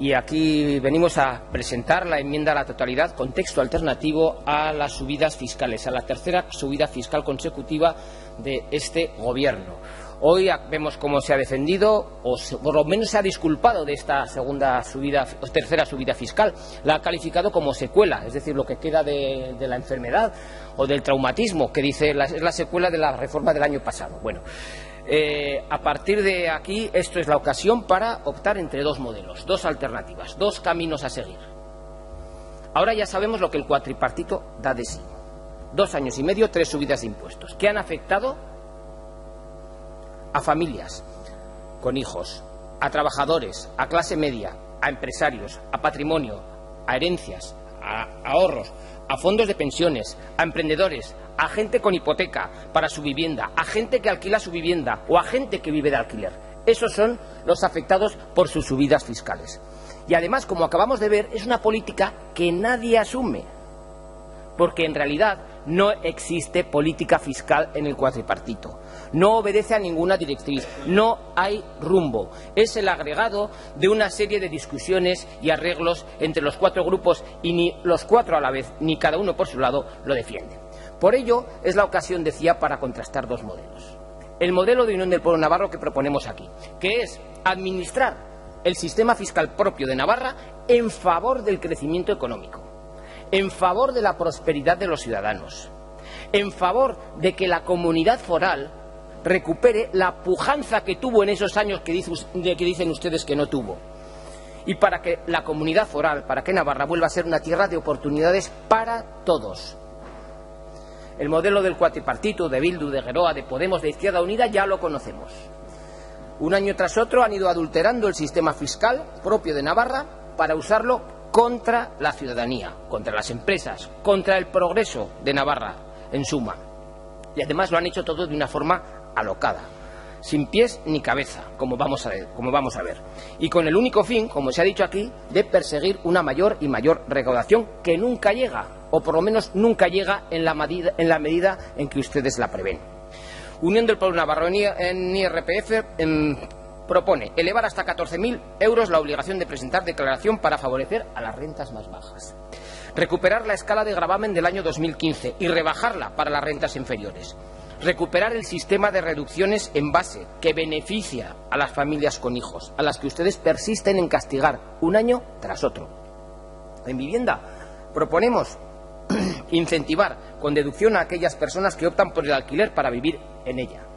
y aquí venimos a presentar la enmienda a la totalidad con texto alternativo a las subidas fiscales, a la tercera subida fiscal consecutiva de este Gobierno. Hoy vemos cómo se ha defendido, o por lo menos se ha disculpado de esta segunda subida, o tercera subida fiscal. La ha calificado como secuela, es decir, lo que queda de, la enfermedad o del traumatismo, que dice es la secuela de la reforma del año pasado. Bueno, eh, a partir de aquí, esto es la ocasión para optar entre dos modelos, dos alternativas, dos caminos a seguir. Ahora ya sabemos lo que el cuatripartito da de sí. Dos años y medio, tres subidas de impuestos, que han afectado a familias con hijos, a trabajadores, a clase media, a empresarios, a patrimonio, a herencias, a ahorros, a fondos de pensiones, a emprendedores, a gente con hipoteca para su vivienda, a gente que alquila su vivienda o a gente que vive de alquiler. Esos son los afectados por sus subidas fiscales. Y además, como acabamos de ver, es una política que nadie asume, porque en realidad no existe política fiscal en el cuatripartito no obedece a ninguna directriz, no hay rumbo. Es el agregado de una serie de discusiones y arreglos entre los cuatro grupos y ni los cuatro a la vez, ni cada uno por su lado, lo defiende. Por ello, es la ocasión, decía, para contrastar dos modelos. El modelo de Unión del Pueblo Navarro que proponemos aquí, que es administrar el sistema fiscal propio de Navarra en favor del crecimiento económico, en favor de la prosperidad de los ciudadanos, en favor de que la comunidad foral recupere la pujanza que tuvo en esos años que, dicen ustedes que no tuvo. Y para que la comunidad foral, para que Navarra vuelva a ser una tierra de oportunidades para todos. El modelo del cuatripartito, de Bildu, de Geroa, de Podemos, de Izquierda Unida, ya lo conocemos. Un año tras otro han ido adulterando el sistema fiscal propio de Navarra para usarlo contra la ciudadanía, contra las empresas, contra el progreso de Navarra, en suma. Y además lo han hecho todo de una forma alocada, sin pies ni cabeza, como vamos, a ver, como vamos a ver, y con el único fin, como se ha dicho aquí, de perseguir una mayor y mayor recaudación que nunca llega, o por lo menos nunca llega en la medida en, la medida en que ustedes la prevén. Unión del Pueblo Navarro en IRPF em, propone elevar hasta 14.000 euros la obligación de presentar declaración para favorecer a las rentas más bajas. Recuperar la escala de gravamen del año 2015 y rebajarla para las rentas inferiores recuperar el sistema de reducciones en base que beneficia a las familias con hijos, a las que ustedes persisten en castigar un año tras otro. En vivienda proponemos incentivar con deducción a aquellas personas que optan por el alquiler para vivir en ella.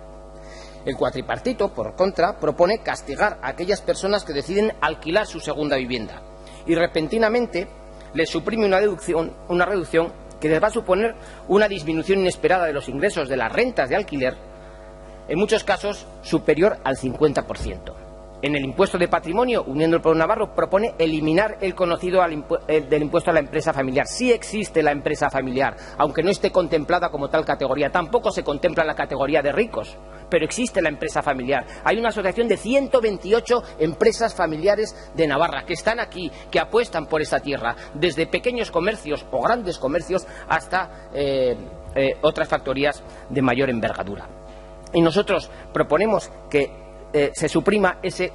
El cuatripartito, por contra, propone castigar a aquellas personas que deciden alquilar su segunda vivienda y repentinamente les suprime una, deducción, una reducción que les va a suponer una disminución inesperada de los ingresos de las rentas de alquiler, en muchos casos superior al 50%. En el impuesto de patrimonio, Uniendo el Pueblo Navarro propone eliminar el conocido del impuesto a la empresa familiar. Sí existe la empresa familiar, aunque no esté contemplada como tal categoría. Tampoco se contempla la categoría de ricos, pero existe la empresa familiar. Hay una asociación de 128 empresas familiares de Navarra que están aquí, que apuestan por esta tierra, desde pequeños comercios o grandes comercios hasta eh, eh, otras factorías de mayor envergadura. Y nosotros proponemos que eh, se suprima ese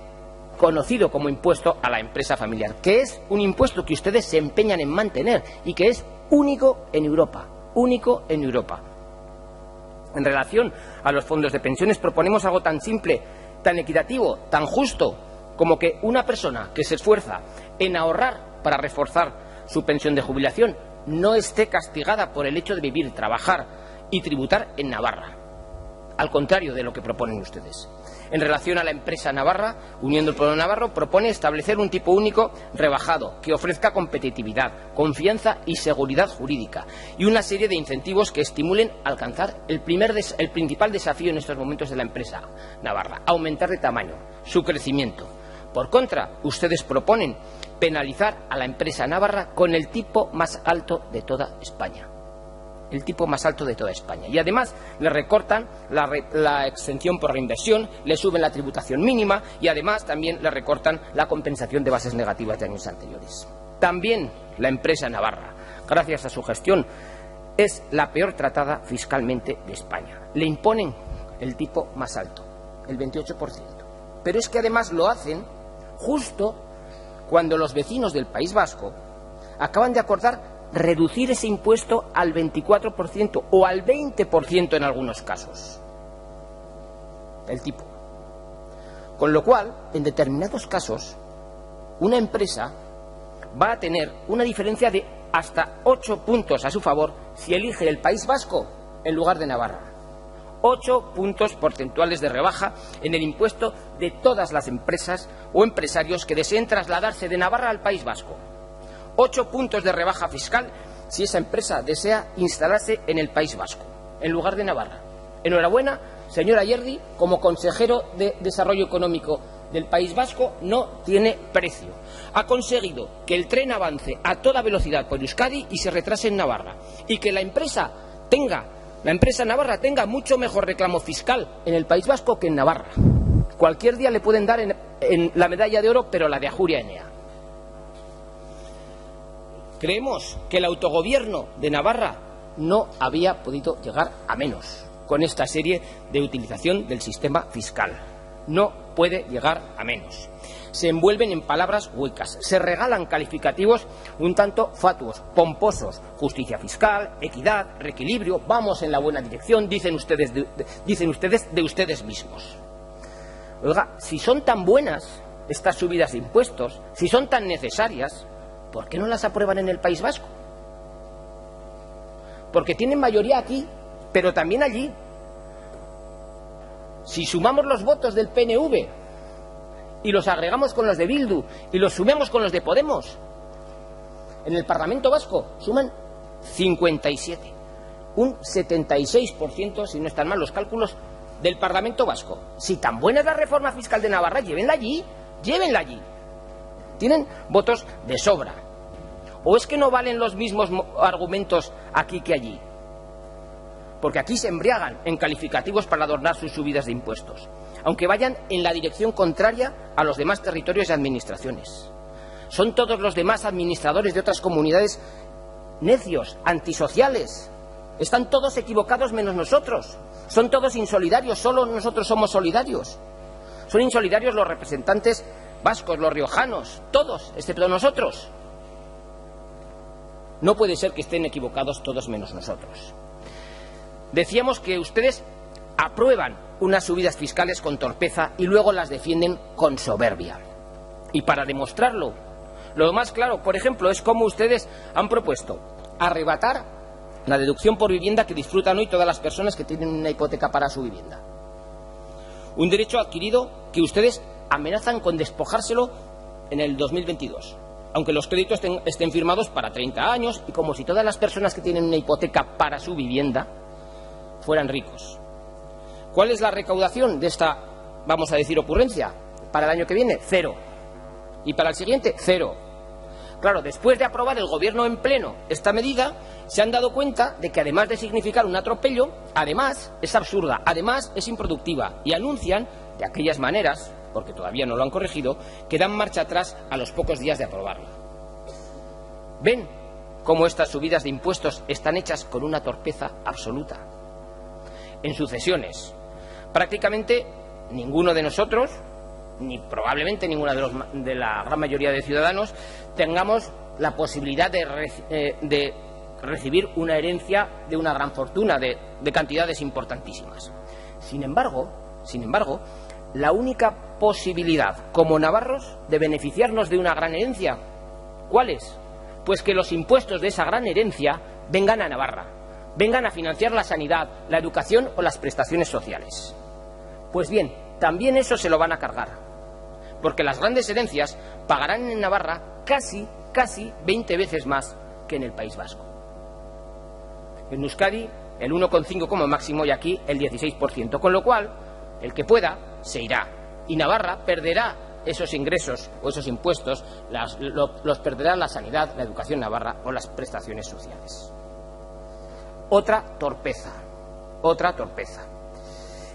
conocido como impuesto a la empresa familiar, que es un impuesto que ustedes se empeñan en mantener y que es único en Europa, único en Europa. En relación a los fondos de pensiones proponemos algo tan simple, tan equitativo, tan justo, como que una persona que se esfuerza en ahorrar para reforzar su pensión de jubilación no esté castigada por el hecho de vivir, trabajar y tributar en Navarra, al contrario de lo que proponen ustedes en relación a la empresa navarra, Uniendo el Pueblo Navarro propone establecer un tipo único rebajado que ofrezca competitividad, confianza y seguridad jurídica y una serie de incentivos que estimulen alcanzar el, primer el principal desafío en estos momentos de la empresa navarra, aumentar de tamaño, su crecimiento. Por contra, ustedes proponen penalizar a la empresa navarra con el tipo más alto de toda España el tipo más alto de toda España. Y además le recortan la, exención por reinversión, le suben la tributación mínima y además también le recortan la compensación de bases negativas de años anteriores. También la empresa Navarra, gracias a su gestión, es la peor tratada fiscalmente de España. Le imponen el tipo más alto, el 28%. Pero es que además lo hacen justo cuando los vecinos del País Vasco acaban de acordar reducir ese impuesto al 24% o al 20% en algunos casos. El tipo. Con lo cual, en determinados casos, una empresa va a tener una diferencia de hasta ocho puntos a su favor si elige el País Vasco en lugar de Navarra. Ocho puntos porcentuales de rebaja en el impuesto de todas las empresas o empresarios que deseen trasladarse de Navarra al País Vasco. Ocho puntos de rebaja fiscal si esa empresa desea instalarse en el País Vasco, en lugar de Navarra. Enhorabuena, señora Yerdi, como consejero de Desarrollo Económico del País Vasco no tiene precio. Ha conseguido que el tren avance a toda velocidad por Euskadi y se retrase en Navarra. Y que la empresa tenga, la empresa Navarra tenga mucho mejor reclamo fiscal en el País Vasco que en Navarra. Cualquier día le pueden dar la medalla de oro, pero la de Ajuria Enea. Creemos que el autogobierno de Navarra no había podido llegar a menos con esta serie de utilización del sistema fiscal. No puede llegar a menos. Se envuelven en palabras huecas, se regalan calificativos un tanto fatuos, pomposos, justicia fiscal, equidad, reequilibrio, vamos en la buena dirección, dicen ustedes de, ustedes, de ustedes mismos. Oiga, si son tan buenas estas subidas de impuestos, si son tan necesarias, ¿por qué no las aprueban en el País Vasco? Porque tienen mayoría aquí, pero también allí. Si sumamos los votos del PNV y los agregamos con los de Bildu y los sumemos con los de Podemos, en el Parlamento Vasco suman 57. Un 76%, si no están mal los cálculos, del Parlamento Vasco. Si tan buena es la reforma fiscal de Navarra, llévenla allí, llévenla allí. Tienen votos de sobra. ¿O es que no valen los mismos argumentos aquí que allí? porque aquí se embriagan en calificativos para adornar sus subidas de impuestos, aunque vayan en la dirección contraria a los demás territorios y administraciones. Son todos los demás administradores de otras comunidades necios, antisociales. Están todos equivocados menos nosotros. Son todos insolidarios, solo nosotros somos solidarios. Son insolidarios los representantes vascos, los riojanos, todos, excepto nosotros. No puede ser que estén equivocados todos menos nosotros. Decíamos que ustedes aprueban unas subidas fiscales con torpeza y luego las defienden con soberbia. Y para demostrarlo, lo más claro, por ejemplo, es cómo ustedes han propuesto arrebatar la deducción por vivienda que disfrutan hoy todas las personas que tienen una hipoteca para su vivienda. Un derecho adquirido que ustedes amenazan con despojárselo en el 2022, aunque los créditos estén, firmados para 30 años y como si todas las personas que tienen una hipoteca para su vivienda fueran ricos. ¿Cuál es la recaudación de esta, vamos a decir, ocurrencia? Para el año que viene, cero. Y para el siguiente, cero. Claro, después de aprobar el Gobierno en pleno esta medida, se han dado cuenta de que además de significar un atropello, además es absurda, además es improductiva y anuncian de aquellas maneras, porque todavía no lo han corregido, que dan marcha atrás a los pocos días de aprobarla. ¿Ven cómo estas subidas de impuestos están hechas con una torpeza absoluta? en sucesiones. Prácticamente ninguno de nosotros, ni probablemente ninguna de, la gran mayoría de ciudadanos, tengamos la posibilidad de, eh, de recibir una herencia de una gran fortuna, de, de cantidades importantísimas. Sin embargo, sin embargo, la única posibilidad como navarros de beneficiarnos de una gran herencia, ¿cuál es? Pues que los impuestos de esa gran herencia vengan a Navarra, vengan a financiar la sanidad, la educación o las prestaciones sociales. Pues bien, también eso se lo van a cargar, porque las grandes herencias pagarán en Navarra casi, casi 20 veces más que en el País Vasco. En Euskadi el 1,5 como máximo y aquí el 16%, con lo cual el que pueda se irá y Navarra perderá esos ingresos o esos impuestos, los perderá la sanidad, la educación navarra o las prestaciones sociales otra torpeza, otra torpeza.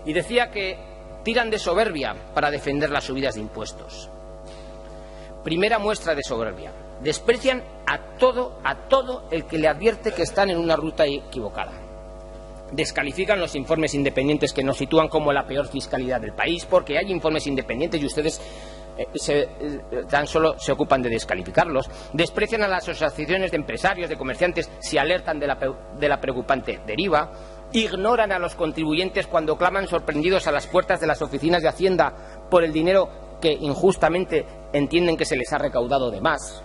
Y decía que tiran de soberbia para defender las subidas de impuestos. Primera muestra de soberbia. Desprecian a todo, a todo el que le advierte que están en una ruta equivocada. Descalifican los informes independientes que nos sitúan como la peor fiscalidad del país, porque hay informes independientes y ustedes eh, eh, tan solo se ocupan de descalificarlos, desprecian a las asociaciones de empresarios, de comerciantes, si alertan de la, de la preocupante deriva, ignoran a los contribuyentes cuando claman sorprendidos a las puertas de las oficinas de Hacienda por el dinero que injustamente entienden que se les ha recaudado de más.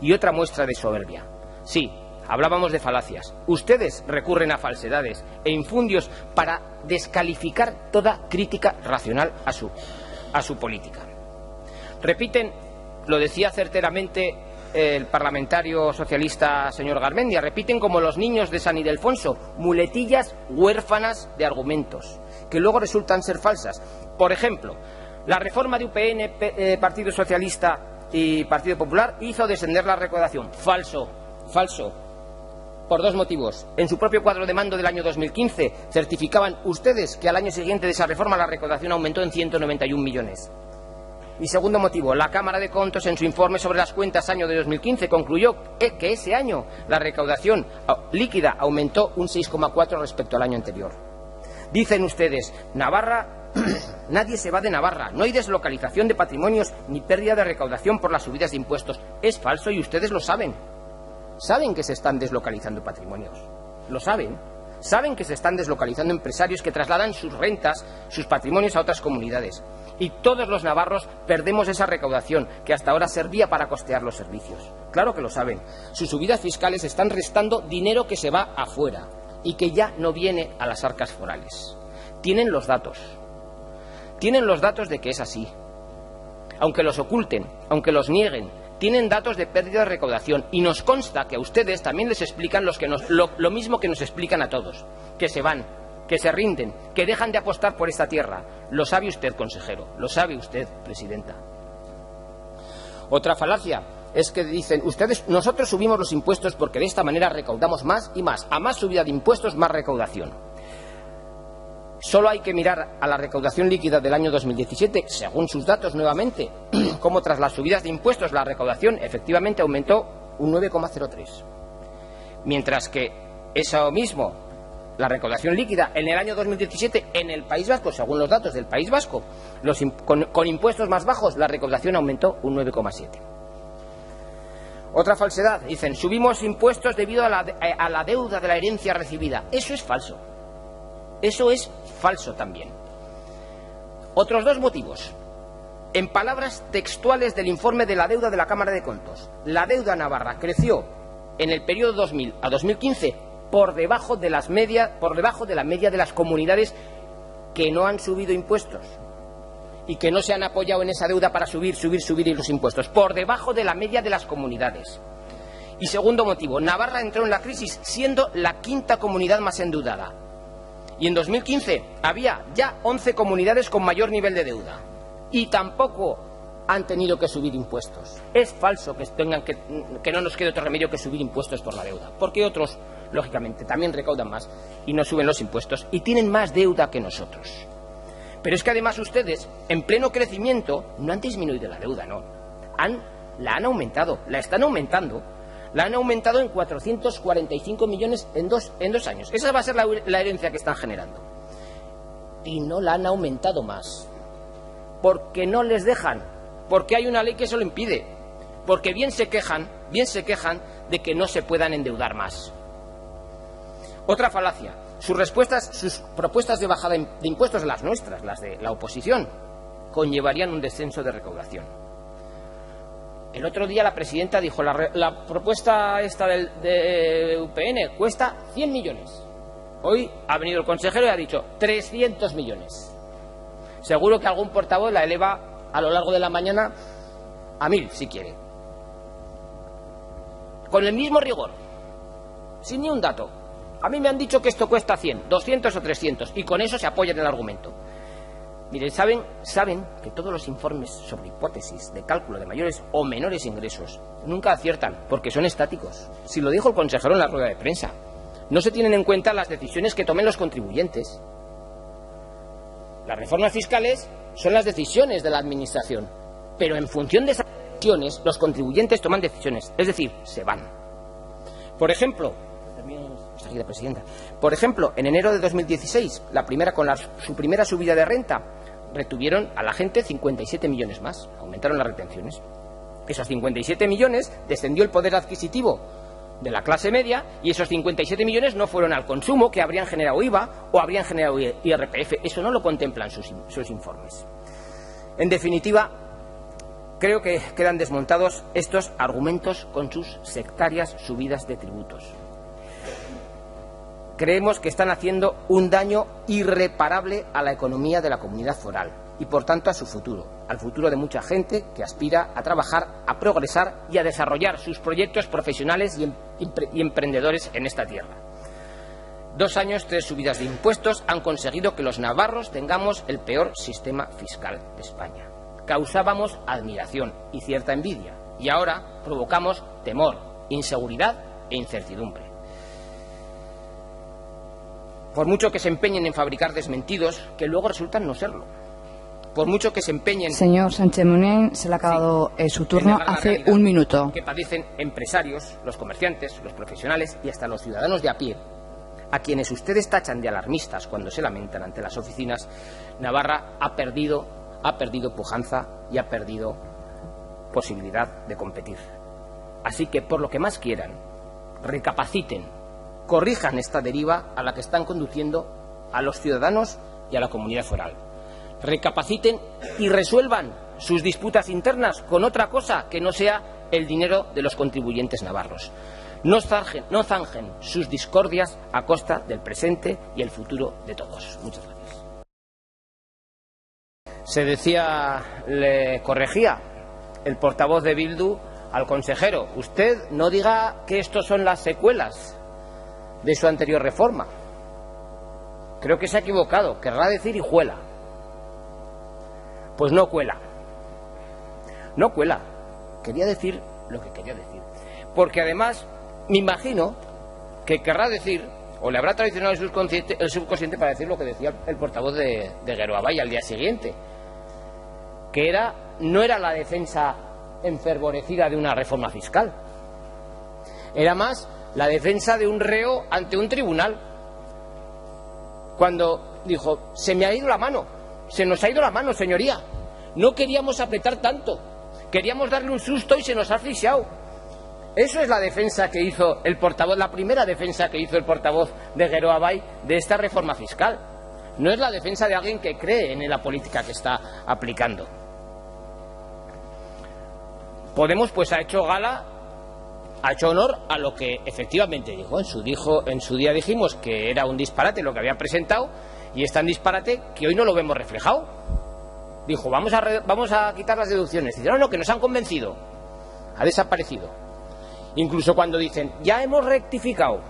Y otra muestra de soberbia. Sí, hablábamos de falacias. Ustedes recurren a falsedades e infundios para descalificar toda crítica racional a su, política. Repiten, lo decía certeramente el parlamentario socialista señor Garmendia, repiten como los niños de San Ildefonso, muletillas huérfanas de argumentos, que luego resultan ser falsas. Por ejemplo, la reforma de UPN, eh, Partido Socialista y Partido Popular hizo descender la recaudación. Falso, falso. Por dos motivos. En su propio cuadro de mando del año 2015 certificaban ustedes que al año siguiente de esa reforma la recaudación aumentó en 191 millones. Y segundo motivo, la Cámara de Contos en su informe sobre las cuentas año de 2015 concluyó que ese año la recaudación ah, líquida aumentó un 6,4 respecto al año anterior. Dicen ustedes, Navarra, nadie se va de Navarra, no hay deslocalización de patrimonios ni pérdida de recaudación por las subidas de impuestos. Es falso y ustedes lo saben. Saben que se están deslocalizando patrimonios. Lo saben. Saben que se están deslocalizando empresarios que trasladan sus rentas, sus patrimonios a otras comunidades y todos los navarros perdemos esa recaudación que hasta ahora servía para costear los servicios. Claro que lo saben. Sus subidas fiscales están restando dinero que se va afuera y que ya no viene a las arcas forales. Tienen los datos. Tienen los datos de que es así. Aunque los oculten, aunque los nieguen, tienen datos de pérdida de recaudación y nos consta que a ustedes también les explican lo, lo mismo que nos explican a todos, que se van, que se rinden, que dejan de apostar por esta tierra. Lo sabe usted, consejero, lo sabe usted, presidenta. Otra falacia es que dicen ustedes, nosotros subimos los impuestos porque de esta manera recaudamos más y más. A más subida de impuestos, más recaudación. Solo hay que mirar a la recaudación líquida del año 2017, según sus datos nuevamente, como tras las subidas de impuestos la recaudación efectivamente aumentó un 9,03. Mientras que eso mismo la recaudación líquida en el año 2017 en el País Vasco, según los datos del País Vasco, con, impuestos más bajos, la recaudación aumentó un 9,7. Otra falsedad, dicen, subimos impuestos debido eh, a la deuda de la herencia recibida. Eso es falso. Eso es falso también. Otros dos motivos. En palabras textuales del informe de la deuda de la Cámara de Contos, la deuda navarra creció en el periodo 2000 a 2015 por debajo de por debajo de la media de las comunidades que no han subido impuestos y que no se han apoyado en esa deuda para subir, subir, subir los impuestos, por debajo de la media de las comunidades. Y segundo motivo, Navarra entró en la crisis siendo la quinta comunidad más endeudada. Y en 2015 había ya 11 comunidades con mayor nivel de deuda. Y tampoco han tenido que subir impuestos. Es falso que, tengan que, que no nos quede otro remedio que subir impuestos por la deuda, porque otros lógicamente, también recaudan más y no suben los impuestos y tienen más deuda que nosotros. Pero es que además ustedes, en pleno crecimiento, no han disminuido la deuda, no. Han, la han aumentado, la están aumentando. La han aumentado en 445 millones en dos, en dos años. Esa va a ser la, herencia que están generando. Y no la han aumentado más. Porque no les dejan. Porque hay una ley que eso lo impide. Porque bien se quejan, bien se quejan de que no se puedan endeudar más. Otra falacia. Sus respuestas, sus propuestas de bajada de impuestos, las nuestras, las de la oposición, conllevarían un descenso de recaudación. El otro día la presidenta dijo, la, propuesta esta del, de UPN cuesta 100 millones. Hoy ha venido el consejero y ha dicho 300 millones. Seguro que algún portavoz la eleva a lo largo de la mañana a mil, si quiere. Con el mismo rigor, sin ni un dato. A mí me han dicho que esto cuesta 100, 200 o 300 y con eso se apoya en el argumento. Miren, saben, que todos los informes sobre hipótesis de cálculo de mayores o menores ingresos nunca aciertan porque son estáticos. Si lo dijo el consejero en la rueda de prensa, no se tienen en cuenta las decisiones que tomen los contribuyentes. Las reformas fiscales son las decisiones de la Administración, pero en función de esas decisiones los contribuyentes toman decisiones, es decir, se van. Por ejemplo. Por ejemplo, en enero de 2016, la primera, con su primera subida de renta, retuvieron a la gente 57 millones más, aumentaron las retenciones. Esos 57 millones descendió el poder adquisitivo de la clase media y esos 57 millones no fueron al consumo que habrían generado IVA o habrían generado IRPF. Eso no lo contemplan sus, sus informes. En definitiva, creo que quedan desmontados estos argumentos con sus sectarias subidas de tributos. Creemos que están haciendo un daño irreparable a la economía de la comunidad foral y, por tanto, a su futuro, al futuro de mucha gente que aspira a trabajar, a progresar y a desarrollar sus proyectos profesionales y, em-, emprendedores en esta tierra. Dos años, tres subidas de impuestos han conseguido que los navarros tengamos el peor sistema fiscal de España. Causábamos admiración y cierta envidia y ahora provocamos temor, inseguridad e incertidumbre. Por mucho que se empeñen en fabricar desmentidos, que luego resultan no serlo. Por mucho que se empeñen. Señor Sánchez Munén, se le ha acabado eh, su turno hace un minuto. Que padecen empresarios, los comerciantes, los profesionales y hasta los ciudadanos de a pie, a quienes ustedes tachan de alarmistas cuando se lamentan ante las oficinas, Navarra ha perdido, ha perdido pujanza y ha perdido posibilidad de competir. Así que, por lo que más quieran, recapaciten corrijan esta deriva a la que están conduciendo a los ciudadanos y a la comunidad foral. Recapaciten y resuelvan sus disputas internas con otra cosa que no sea el dinero de los contribuyentes navarros. No zanjen, sus discordias a costa del presente y el futuro de todos. Muchas gracias. Se decía, le corregía el portavoz de Bildu al consejero, usted no diga que estos son las secuelas de su anterior reforma. Creo que se ha equivocado, querrá decir hijuela. Pues no cuela. No cuela. Quería decir lo que quería decir. Porque además, me imagino que querrá decir, o le habrá traicionado el subconsciente, para decir lo que decía el portavoz de, de al día siguiente, que era, no era la defensa enfervorecida de una reforma fiscal, era más la defensa de un reo ante un tribunal. Cuando dijo, se me ha ido la mano, se nos ha ido la mano, señoría. No queríamos apretar tanto, queríamos darle un susto y se nos ha asfixiado. Eso es la defensa que hizo el portavoz, la primera defensa que hizo el portavoz de Guero Abay de esta reforma fiscal. No es la defensa de alguien que cree en la política que está aplicando. Podemos, pues, ha hecho gala ha hecho honor a lo que efectivamente dijo. En su, dijo, en su día dijimos que era un disparate lo que había presentado y es tan disparate que hoy no lo vemos reflejado. Dijo, vamos a, quitar las deducciones. Dice, no, no, que nos han convencido. Ha desaparecido. Incluso cuando dicen, ya hemos rectificado,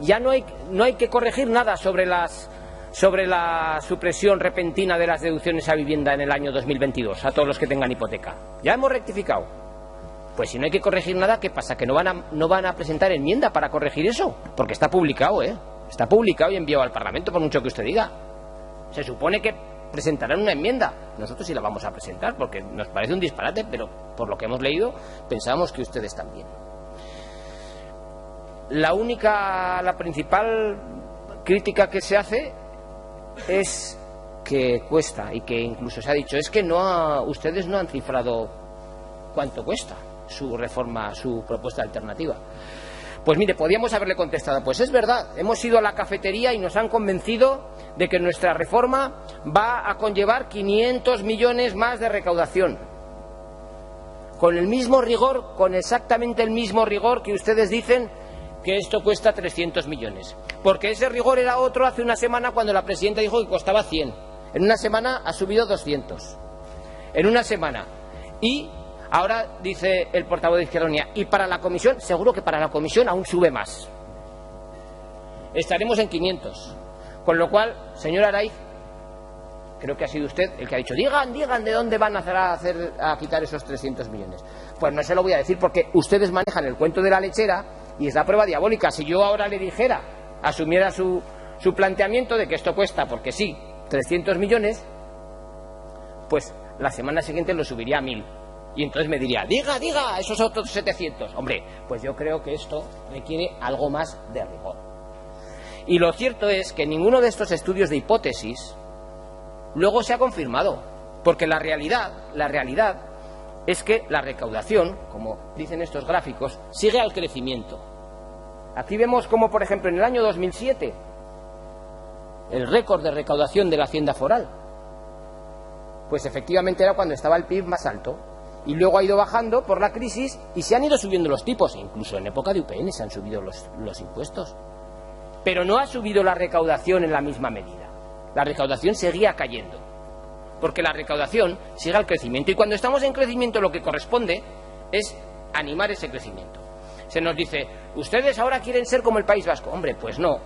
ya no hay, que corregir nada sobre la supresión repentina de las deducciones a vivienda en el año 2022, a todos los que tengan hipoteca. Ya hemos rectificado. Pues si no hay que corregir nada, ¿qué pasa? ¿Que no van, a, no van a presentar enmienda para corregir eso? Porque está publicado, ¿eh? Está publicado y enviado al Parlamento, por mucho que usted diga. Se supone que presentarán una enmienda. Nosotros sí la vamos a presentar, porque nos parece un disparate, pero por lo que hemos leído, pensamos que ustedes también. La única, la principal crítica que se hace es que cuesta y que incluso se ha dicho es que no ustedes no han cifrado cuánto cuesta su reforma, su propuesta alternativa. Pues mire, podíamos haberle contestado, pues es verdad, hemos ido a la cafetería y nos han convencido de que nuestra reforma va a conllevar 500 millones más de recaudación. Con el mismo rigor, con exactamente el mismo rigor que ustedes dicen que esto cuesta 300 millones. Porque ese rigor era otro hace una semana cuando la presidenta dijo que costaba 100. En una semana ha subido 200. En una semana. Y Ahora dice el portavoz de Izquierda y para la comisión, seguro que para la comisión aún sube más. Estaremos en 500. Con lo cual, señor Araiz, creo que ha sido usted el que ha dicho, digan, digan de dónde van a a quitar esos 300 millones. Pues no se lo voy a decir porque ustedes manejan el cuento de la lechera y es la prueba diabólica. Si yo ahora le dijera, asumiera su, su planteamiento de que esto cuesta, porque sí, 300 millones, pues la semana siguiente lo subiría a 1000 y entonces me diría, diga, diga, esos otros 700. Hombre, pues yo creo que esto requiere algo más de rigor. Y lo cierto es que ninguno de estos estudios de hipótesis luego se ha confirmado, porque la realidad, la realidad es que la recaudación, como dicen estos gráficos, sigue al crecimiento. Aquí vemos como, por ejemplo, en el año 2007, el récord de recaudación de la hacienda foral, pues efectivamente era cuando estaba el PIB más alto. Y luego ha ido bajando por la crisis y se han ido subiendo los tipos. Incluso en época de UPN se han subido los, los impuestos. Pero no ha subido la recaudación en la misma medida. La recaudación seguía cayendo. Porque la recaudación sigue al crecimiento. Y cuando estamos en crecimiento lo que corresponde es animar ese crecimiento. Se nos dice, ustedes ahora quieren ser como el País Vasco. Hombre, pues no.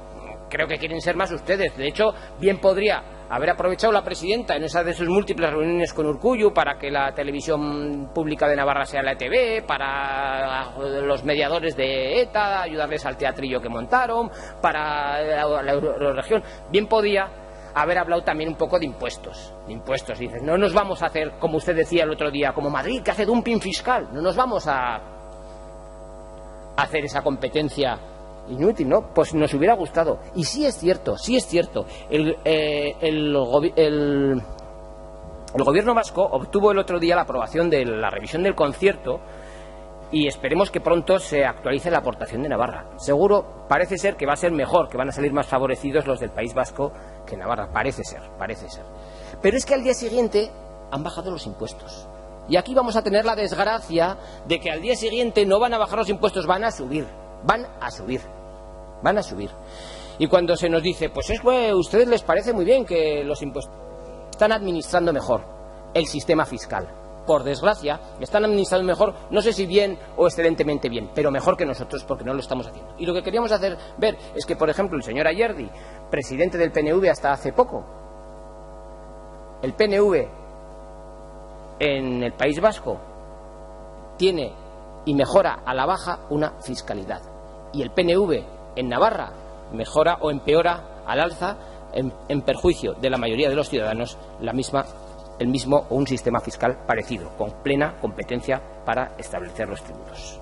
Creo que quieren ser más ustedes. De hecho, bien podría haber aprovechado la presidenta en esas de sus múltiples reuniones con Urcuyu para que la televisión pública de Navarra sea la ETV, para los mediadores de ETA, ayudarles al teatrillo que montaron, para la, Euroregión. Bien podía haber hablado también un poco de impuestos. De impuestos. Dices, no nos vamos a hacer, como usted decía el otro día, como Madrid, que hace dumping fiscal. No nos vamos a hacer esa competencia inútil, ¿no? Pues nos hubiera gustado. Y sí es cierto, sí es cierto. El, eh, el, gobierno vasco obtuvo el otro día la aprobación de la revisión del concierto y esperemos que pronto se actualice la aportación de Navarra. Seguro, parece ser que va a ser mejor, que van a salir más favorecidos los del País Vasco que Navarra. Parece ser, parece ser. Pero es que al día siguiente han bajado los impuestos. Y aquí vamos a tener la desgracia de que al día siguiente no van a bajar los impuestos, van a subir. Van a subir van a subir. Y cuando se nos dice, pues es que a ustedes les parece muy bien que los impuestos están administrando mejor el sistema fiscal. Por desgracia, están administrando mejor, no sé si bien o excelentemente bien, pero mejor que nosotros porque no lo estamos haciendo. Y lo que queríamos hacer ver es que, por ejemplo, el señor Ayerdi, presidente del PNV hasta hace poco, el PNV en el País Vasco tiene y mejora a la baja una fiscalidad. Y el PNV en Navarra mejora o empeora al alza en, perjuicio de la mayoría de los ciudadanos la misma, el mismo o un sistema fiscal parecido, con plena competencia para establecer los tributos.